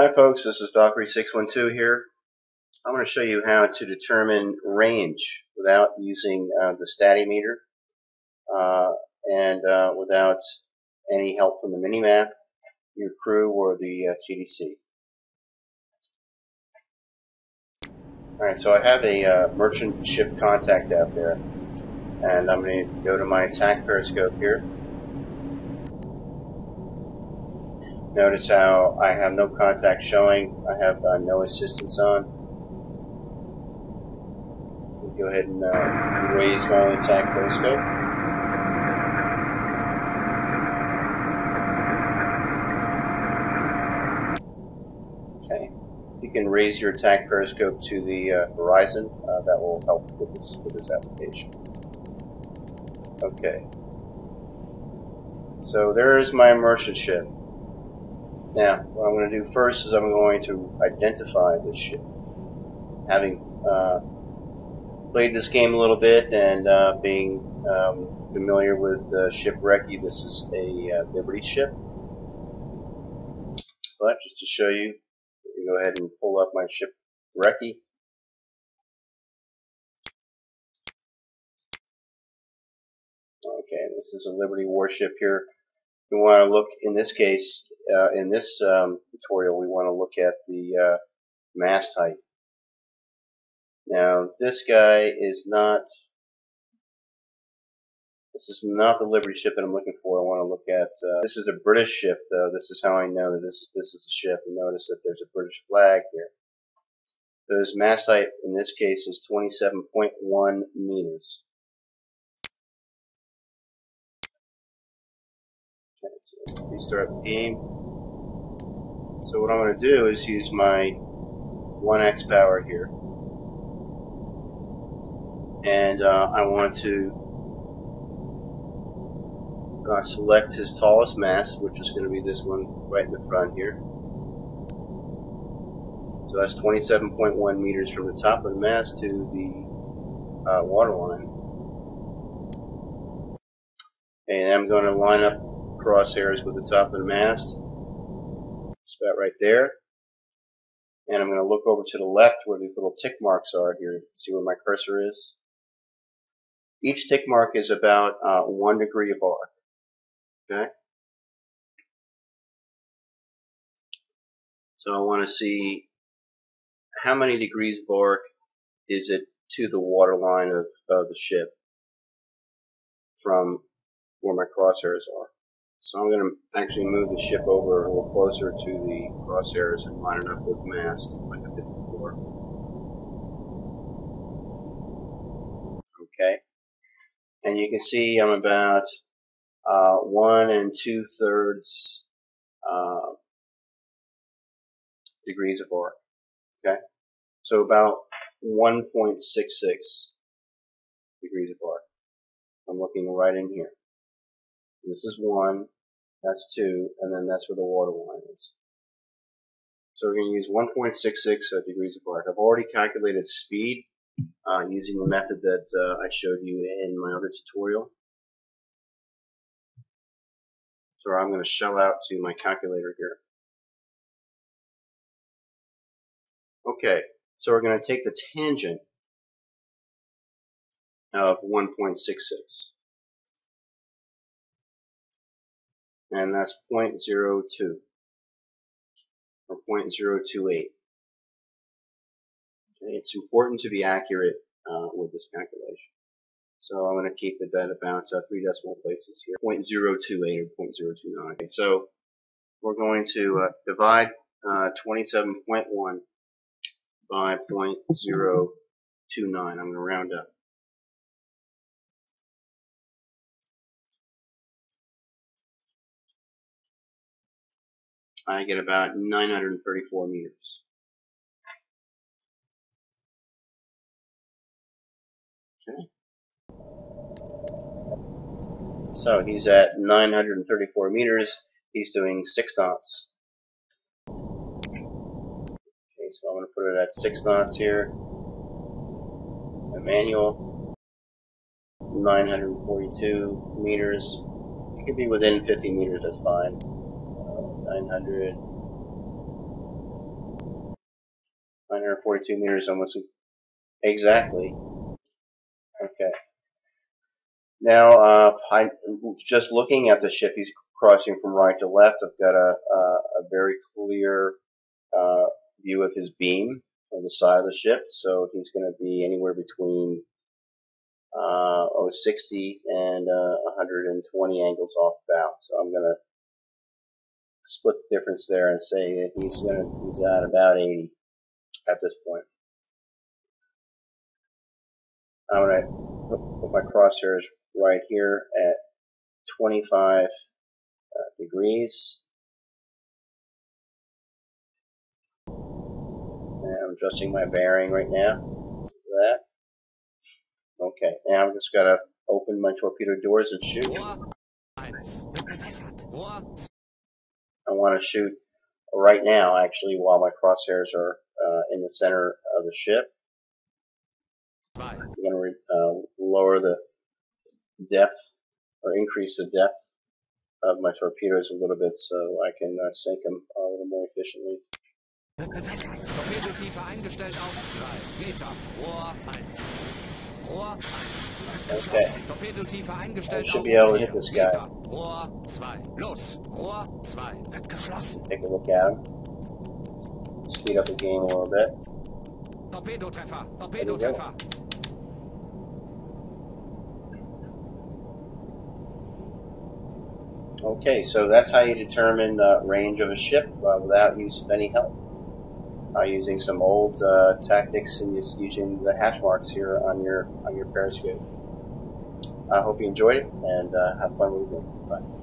Hi folks, this is Valkyrie612 here. I'm going to show you how to determine range without using uh, the Stadimeter uh, and uh, without any help from the minimap, your crew, or the uh, TDC. Alright, so I have a uh, merchant ship contact out there and I'm going to go to my attack periscope here Notice how I have no contact showing. I have uh, no assistance on. Go ahead and uh, raise my attack periscope. You can raise your attack periscope to the uh, horizon. Uh, that will help with this, with this application. Okay. So there is my merchant ship. Now, what I'm going to do first is I'm going to identify this ship. Having uh, played this game a little bit and uh, being um, familiar with the ship Recce, this is a uh, Liberty ship. But just to show you, let me go ahead and pull up my ship Recce. Okay, this is a Liberty warship here. We want to look, in this case, uh, in this um, tutorial, we want to look at the uh, mast height. Now, this guy is not, this is not the Liberty ship that I'm looking for. I want to look at, uh, this is a British ship, though. This is how I know that this is, this is a ship. And notice that there's a British flag here. So his mast height, in this case, is 27.1 meters. Okay, so restart the game. So what I'm going to do is use my 1x power here. And uh, I want to uh, select his tallest mast, which is going to be this one right in the front here. So that's 27.1 meters from the top of the mast to the uh, waterline. And I'm going to line up crosshairs with the top of the mast about right there. And I'm going to look over to the left where these little tick marks are here. See where my cursor is? Each tick mark is about uh, one degree of arc. Okay? So I want to see how many degrees of arc is it to the waterline of, of the ship from where my crosshairs are. So I'm going to actually move the ship over a little closer to the crosshairs and line it up with mast like I did before. Okay. And you can see I'm about uh, one and two thirds uh, degrees of arc. Okay. So about 1.66 degrees of arc. I'm looking right in here. This is 1, that's 2, and then that's where the water line is. So we're going to use 1.66 degrees of arc. I've already calculated speed uh, using the method that uh, I showed you in my other tutorial. So I'm going to shell out to my calculator here. Okay, so we're going to take the tangent of 1.66. and that's 0.02 or 0.028. Okay, it's important to be accurate uh, with this calculation. So I'm going to keep it at about uh, three decimal places here, 0.028 or 0.029. Okay, so we're going to uh, divide uh, 27.1 by 0.029. I'm going to round up. I get about 934 meters. Okay. So he's at 934 meters. He's doing 6 knots. Okay, so I'm going to put it at 6 knots here. A manual. 942 meters. It could be within 50 meters, that's fine. 900. 942 meters, almost exactly. Okay. Now, uh, I, just looking at the ship, he's crossing from right to left. I've got a, a, a very clear uh, view of his beam on the side of the ship. So he's going to be anywhere between uh, oh, 60 and uh, 120 angles off bow. So I'm going to split the difference there and say that he's going to he's at about 80 at this point. I'm going to put my crosshairs right here at 25 uh, degrees. And I'm adjusting my bearing right now. That. Okay, now I'm just going to open my torpedo doors and shoot. I want to shoot right now, actually, while my crosshairs are uh, in the center of the ship. I'm going to uh, lower the depth or increase the depth of my torpedoes a little bit so I can uh, sink them a little more efficiently. Torpedotiefe eingestellt auf 3 Meter. Rohr 1. Rohr 1. Okay. Torpedotiefe eingestellt I should be able to hit this guy. Rohr 2. Los. Rohr 2. Wird geschlossen. Take a look at him. Speed up the game a little bit. Torpedotreffer. Torpedotreffer. Okay, so that's how you determine the range of a ship uh, without use of any help. Uh, using some old uh, tactics and just using the hash marks here on your on your periscope. I hope you enjoyed it and uh, have fun with it. Bye.